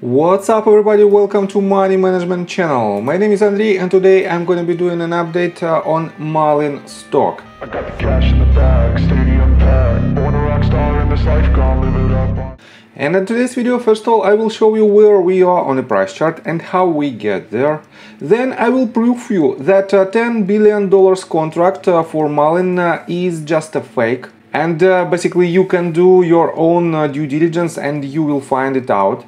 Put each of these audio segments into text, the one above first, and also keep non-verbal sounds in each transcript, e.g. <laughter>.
What's up everybody, welcome to Money Management channel. My name is Andrei and today I'm going to be doing an update uh, on Mullen stock. I got the cash in the bag, stadium packed. Born a rock star in this life, gonna live it up. And in today's video, first of all, I will show you where we are on the price chart and how we get there. Then I will prove you that uh, $10 billion contract uh, for Mullen uh, is just a fake. And uh, basically you can do your own due diligence and you will find it out.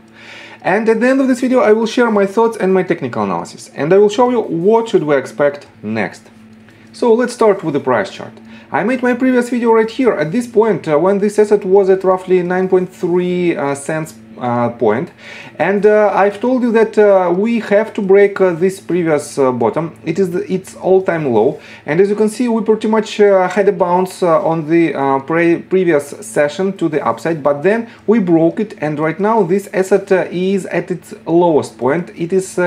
And at the end of this video I will share my thoughts and my technical analysis and I will show you what should we expect next. So let's start with the price chart. I made my previous video right here at this point uh, when this asset was at roughly 9.3 uh, cents Uh, point. and uh, I've told you that uh, we have to break uh, this previous uh, bottom. It is the, its all-time low. And as you can see we pretty much uh, had a bounce on the pre previous session to the upside. But then we broke it. And right now this asset is at its lowest point. It is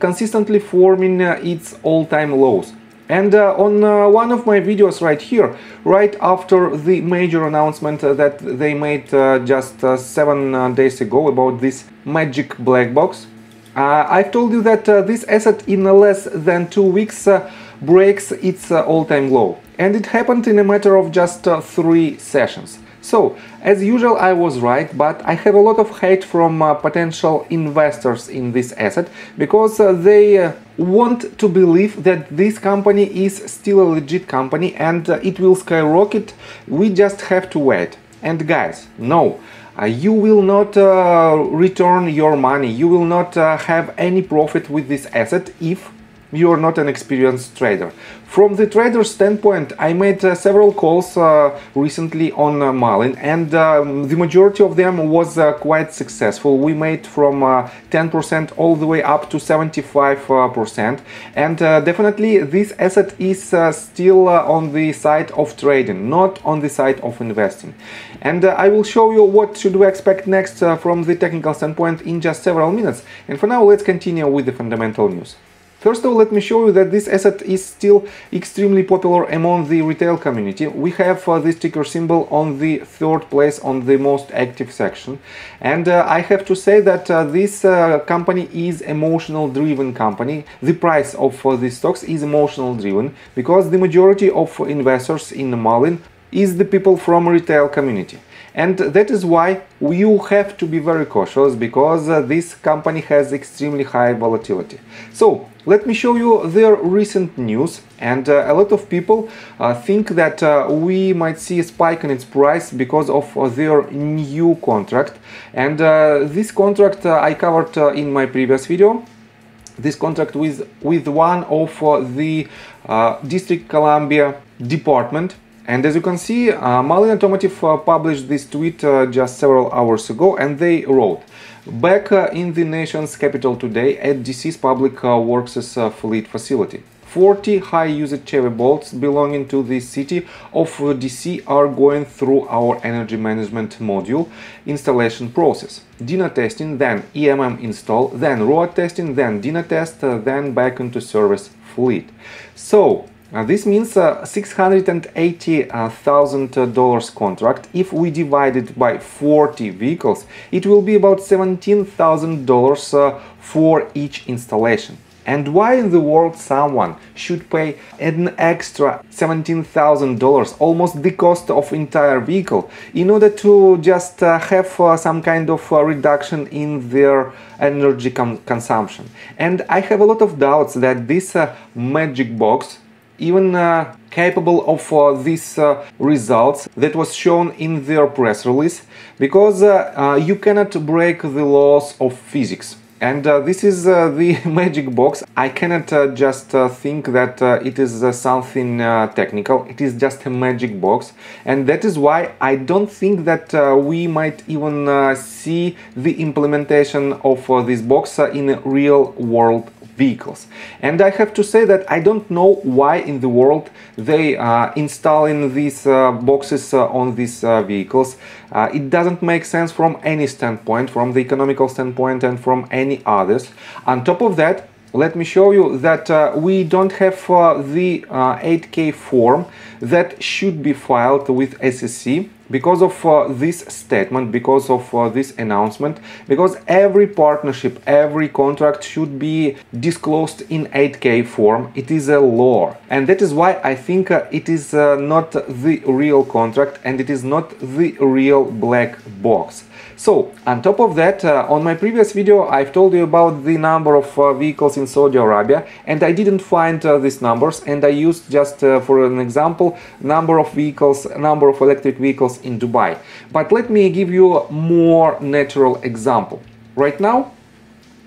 consistently forming its all-time lows and uh, on uh, one of my videos right here, right after the major announcement uh, that they made uh, just uh, seven days ago about this magic black box, I've told you that this asset in less than two weeks breaks its all-time low. And it happened in a matter of just three sessions. So, as usual I was right, but I have a lot of hate from uh, potential investors in this asset because uh, they uh, want to believe that this company is still a legit company and uh, it will skyrocket, we just have to wait. And guys, no, uh, you will not uh, return your money, you will not have any profit with this asset if you are not an experienced trader. From the trader standpoint, I made uh, several calls uh, recently on uh, Mullen and um, the majority of them was uh, quite successful. We made from 10% uh, all the way up to 75% and uh, definitely this asset is still on the side of trading, not on the side of investing. And I will show you what should we expect next from the technical standpoint in just several minutes. And for now, let's continue with the fundamental news. First of all, let me show you that this asset is still extremely popular among the retail community. We have uh, this ticker symbol on the third place on the most active section. And uh, I have to say that uh, this uh, company is emotional driven company. The price of uh, these stocks is emotional driven because the majority of investors in Mullen is the people from retail community and that is why you have to be very cautious because uh, this company has extremely high volatility. So let me show you their recent news and uh, a lot of people uh, think that uh, we might see a spike in its price because of uh, their new contract. And uh, this contract I covered in my previous video. This contract with with one of the District Columbia department. And as you can see, uh, Mullen Automotive uh, published this tweet uh, just several hours ago and they wrote Back uh, in the nation's capital today at DC's Public uh, Works' uh, fleet facility. 40 high-usage Chevy Bolts belonging to the city of DC are going through our energy management module installation process. dyno testing, then EMM install, then road testing, then dyno test, then back into service fleet. So, uh, this means a $680,000 contract. If we divide it by 40 vehicles, it will be about $17,000 uh, for each installation. And why in the world someone should pay an extra $17,000, almost the cost of entire vehicle, in order to just uh, have uh, some kind of uh, reduction in their energy consumption? And I have a lot of doubts that this uh, magic box even uh, capable of uh, these uh, results that was shown in their press release because uh, uh, you cannot break the laws of physics and uh, this is the <laughs> magic box. I cannot just think that it is something technical. It is just a magic box. And that is why I don't think that we might even see the implementation of this box in a real world vehicles. And I have to say that I don't know why in the world they are uh, installing these uh, boxes uh, on these vehicles. It doesn't make sense from any standpoint, from the economical standpoint and from any others. On top of that, let me show you that uh, we don't have uh, the uh, 8K form that should be filed with SEC because of uh, this statement, because of uh, this announcement, because every partnership, every contract should be disclosed in 8K form. It is a law, and that is why I think uh, it is uh, not the real contract and it is not the real black box. So, on top of that, uh, on my previous video, I've told you about the number of uh, vehicles in Saudi Arabia, and I didn't find uh, these numbers, and I used just uh, for an example, number of vehicles, number of electric vehicles in Dubai. But let me give you a more natural example. Right now,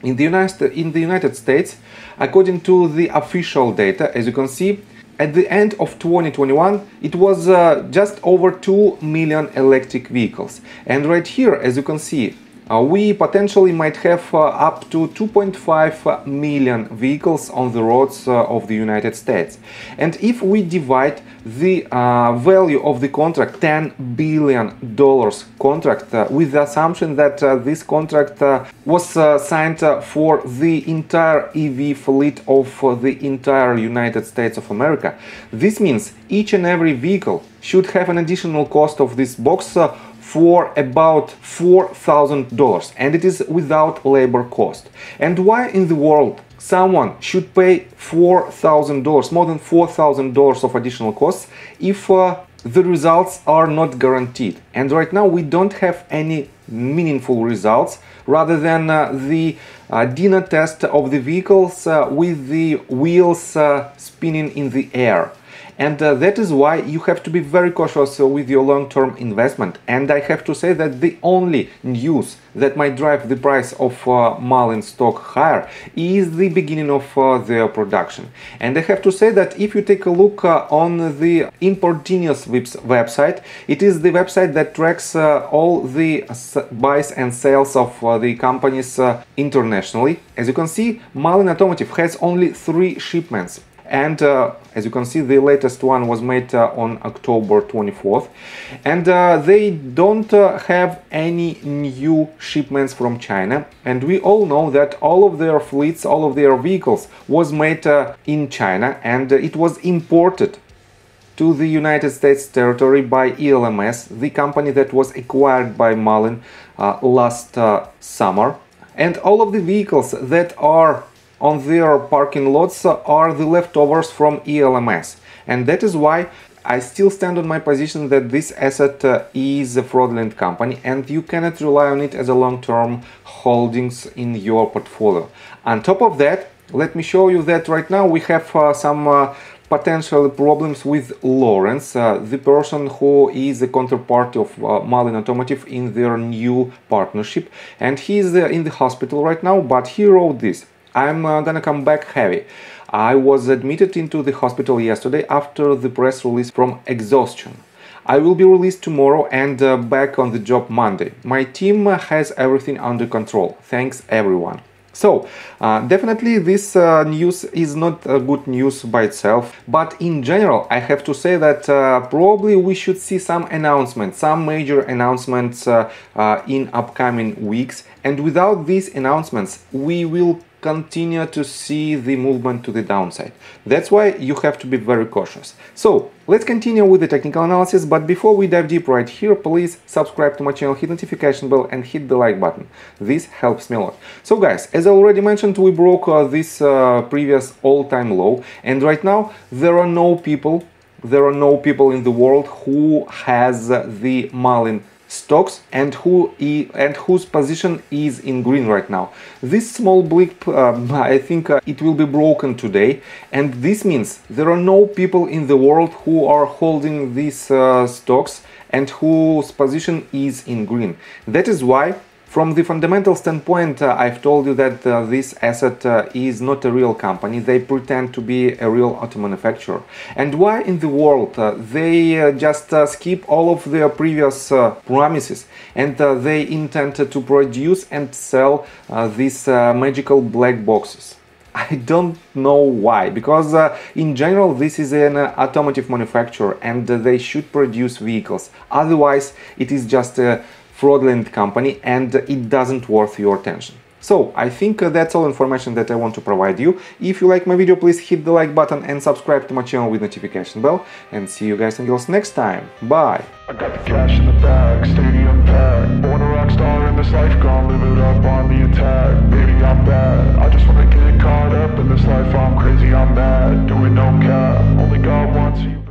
in the United, in the United States, according to the official data, as you can see, at the end of 2021, it was uh, just over 2 million electric vehicles. And right here, as you can see, we potentially might have uh, up to 2.5 million vehicles on the roads uh, of the United States. And if we divide the uh, value of the contract, 10 billion dollars contract, uh, with the assumption that uh, this contract was signed for the entire EV fleet of the entire United States of America, this means each and every vehicle should have an additional cost of this box for about $4,000 and it is without labor cost. And why in the world someone should pay $4,000, more than $4,000 of additional costs if uh, the results are not guaranteed. And right now we don't have any meaningful results rather than uh, the uh, dyno test of the vehicles uh, with the wheels uh, spinning in the air and uh, that is why you have to be very cautious uh, with your long-term investment. And I have to say that the only news that might drive the price of uh, Mullen stock higher is the beginning of uh, their production. And I have to say that if you take a look uh, on the Import Genius website it is the website that tracks uh, all the buys and sales of the companies internationally. As you can see Mullen Automotive has only three shipments and uh, as you can see the latest one was made uh, on October 24th and uh, they don't uh, have any new shipments from China. And we all know that all of their fleets all of their vehicles was made uh, in China. And it was imported to the United States territory by ELMS, the company that was acquired by Mullen uh, last summer. And all of the vehicles that are on their parking lots are the leftovers from ELMS. And that is why I still stand on my position that this asset uh, is a fraudulent company and you cannot rely on it as a long-term holdings in your portfolio. On top of that, let me show you that right now we have uh, some uh, potential problems with Lawrence, uh, the person who is the counterpart of uh, Mullen Automotive in their new partnership. And he is uh, in the hospital right now, but he wrote this. I'm uh, gonna come back heavy. I was admitted into the hospital yesterday after the press release from exhaustion. I will be released tomorrow and uh, back on the job Monday. My team has everything under control. Thanks everyone. So, uh, definitely this uh, news is not uh, good news by itself, but in general I have to say that uh, probably we should see some announcements, some major announcements uh, uh, in upcoming weeks and without these announcements we will continue to see the movement to the downside. That's why you have to be very cautious. So let's continue with the technical analysis, but before we dive deep right here, please subscribe to my channel, hit notification bell and hit the like button. This helps me a lot. So guys, as I already mentioned, we broke uh, this uh, previous all-time low and right now there are no people, there are no people in the world who has the Mullen stocks and who and whose position is in green right now. This small blip, um, <laughs> I think uh, it will be broken today and this means there are no people in the world who are holding these uh, stocks and whose position is in green. That is why from the fundamental standpoint, uh, I've told you that uh, this asset uh, is not a real company. They pretend to be a real auto manufacturer. And why in the world uh, they uh, just uh, skip all of their previous promises and they intend to produce and sell these magical black boxes? I don't know why, because uh, in general this is an uh, automotive manufacturer and uh, they should produce vehicles. Otherwise, it is just a fraudulent company and it doesn't worth your attention. So I think uh, that's all information that I want to provide you. If you like my video, please hit the like button and subscribe to my channel with notification bell. And see you guys and girls next time. Bye! I got the cash in the bag, stadium. Born a rock star in this life, gonna live it up on the attack. Baby, I'm bad. I just wanna get caught up in this life. I'm crazy, I'm. Doing no cap. Only